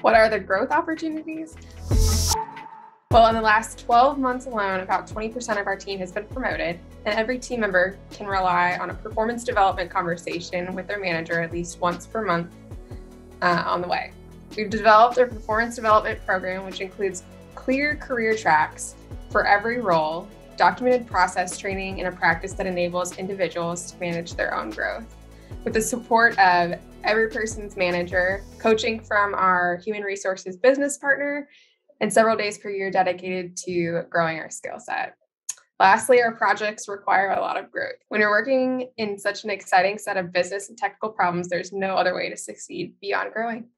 What are the growth opportunities? Well, in the last 12 months alone, about 20% of our team has been promoted, and every team member can rely on a performance development conversation with their manager at least once per month uh, on the way. We've developed a performance development program which includes clear career tracks for every role, documented process training, and a practice that enables individuals to manage their own growth. With the support of every person's manager, coaching from our human resources business partner, and several days per year dedicated to growing our skill set. Lastly, our projects require a lot of growth. When you're working in such an exciting set of business and technical problems, there's no other way to succeed beyond growing.